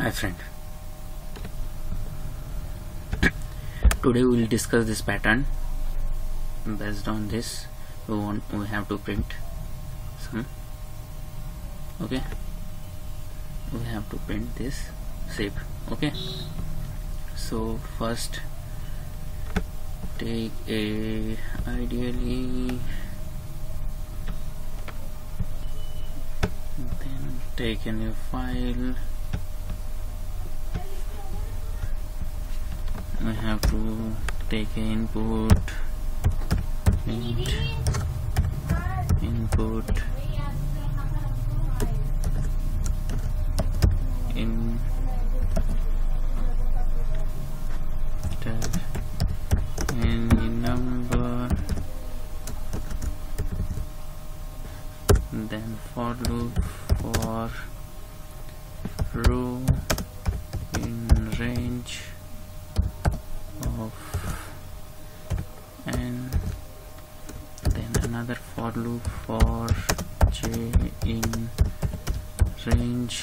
hi friend. Today we will discuss this pattern. Based on this we want we have to print some. Okay. We have to print this shape. Okay. So first take a IDLE then take a new file I have to take input. Input. In. Tab. Any number. Then for loop for row in range of n then another for loop for j in range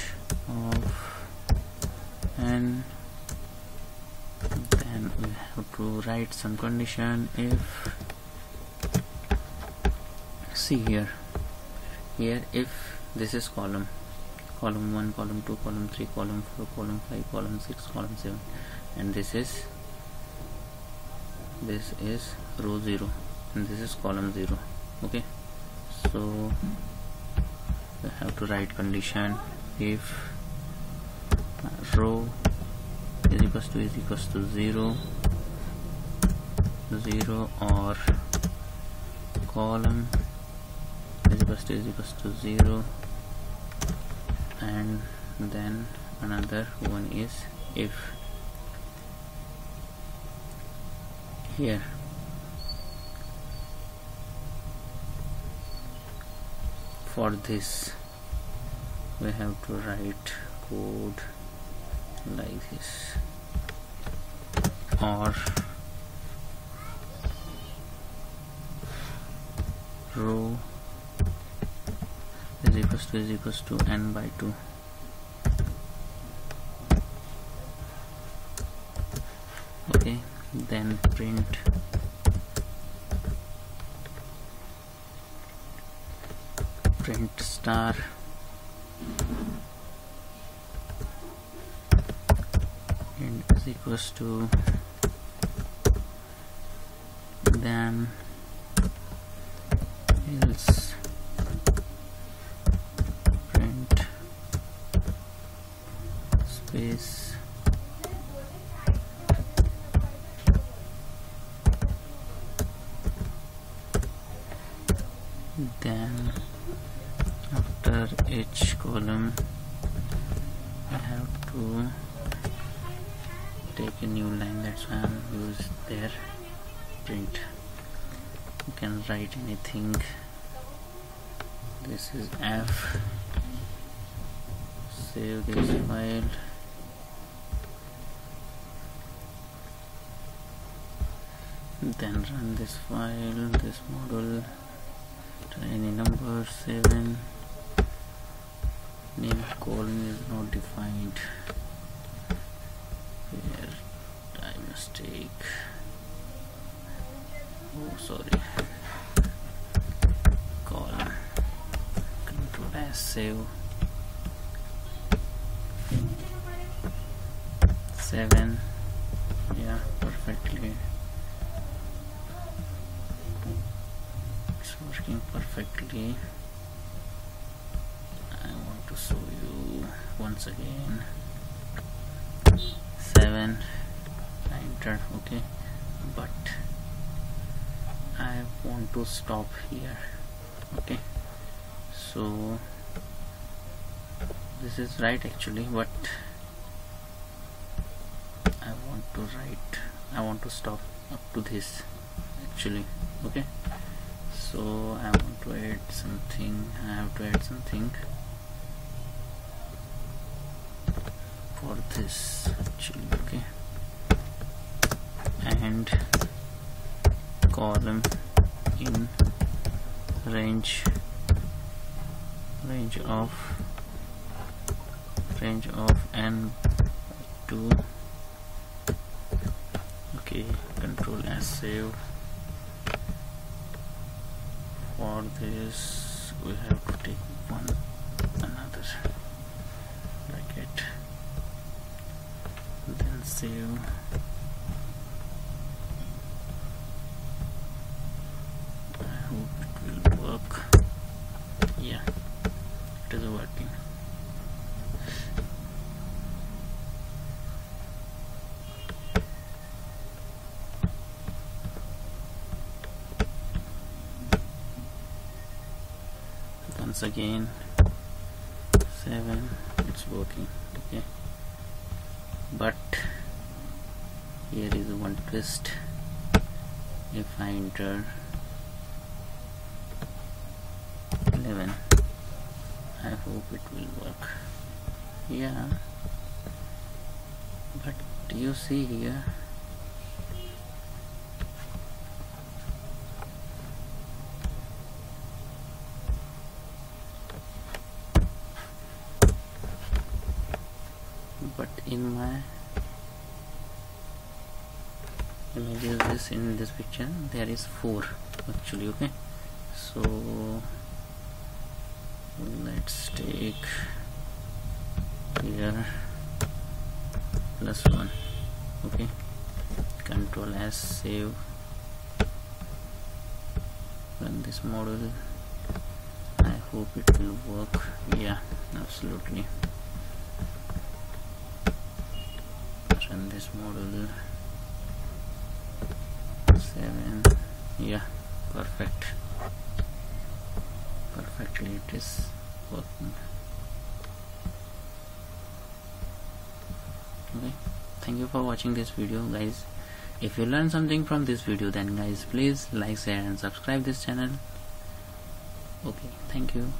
of n then we have to write some condition if see here here if this is column column 1 column 2 column 3 column 4 column 5 column 6 column 7 and this is this is row 0 and this is column 0 okay? So we have to write condition if row is equals to is equals to 0 0 or column is equals to is equals to 0 and then another one is if here for this we have to write code like this. Or row is equals to is equals to n by 2 okay then print. Print star. And is equals to then else. Print space then after each column I have to take a new line. That's why I'm use there print. You can write anything. This is F. Save this file. Then run this file this module any number 7 name column is not defined. Here I mistake. Oh sorry. Column control S save. 7 yeah perfectly it's working perfectly. I want to show you once again. 7 I enter okay. But I want to stop here okay. So this is right actually but I want to write I want to stop up to this actually okay so I want to add something. I have to add something for this actually okay. And column in range range of range of n 2 okay control s save for this we have to take one another. Bracket then save. I hope it will work. Yeah. It is working once again. 7 it's working okay. But here is one twist. If I enter 11 I hope it will work. Yeah. But do you see here in my images this in this picture? There is 4 actually okay. So let's take here plus 1 okay. Control s save. Run this module I hope it will work. Yeah absolutely run this module. 7 yeah perfect. Perfectly it is working. Okay thank you for watching this video guys. If you learned something from this video then guys please like share and subscribe this channel. Okay thank you